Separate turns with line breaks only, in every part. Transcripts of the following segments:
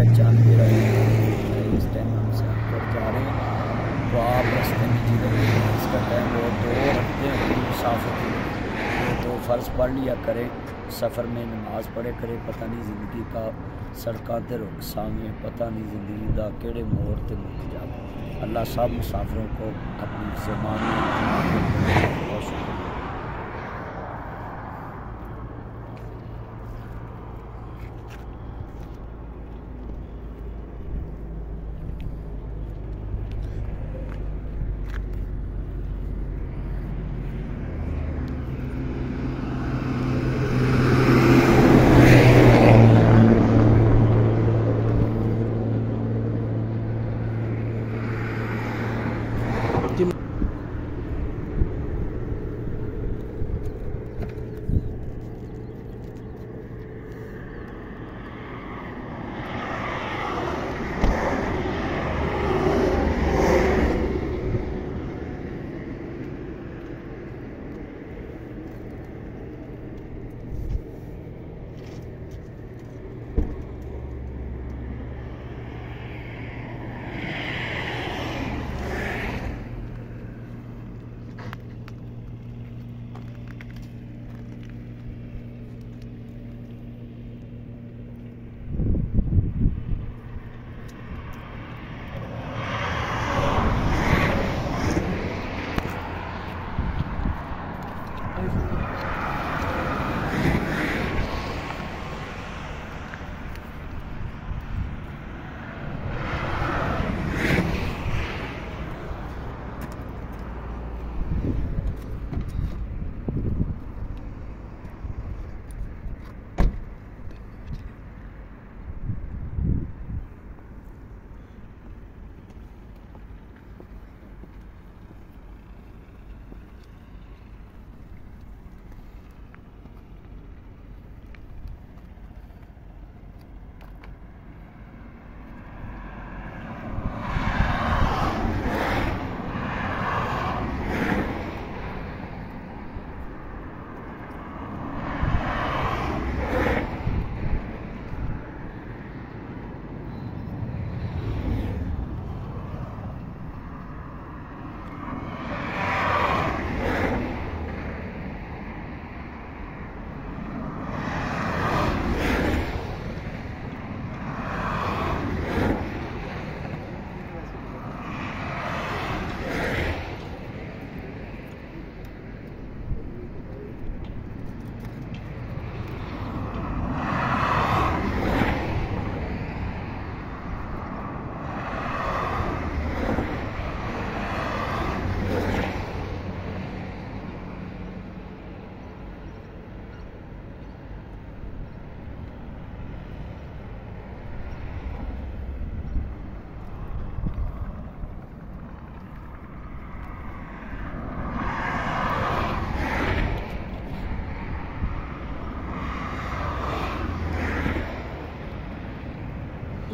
का चाँद भी रहे इस टाइम हम सफ़र जा रहे हैं। तो आप रस्ते में जी इसका टाइम वो दो रखते हैं मुसाफिर तो फ़र्ज़ पढ़ लिया करें, सफ़र में नमाज़ पढ़े करे, पता नहीं ज़िंदगी का सड़कों ते रुख सामने, पता नहीं ज़िंदगी का केड़े मोड़ ते मुक जाए अल्लाह सब मुसाफिरों को अपनी जबान शुक्रिया।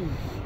Mm.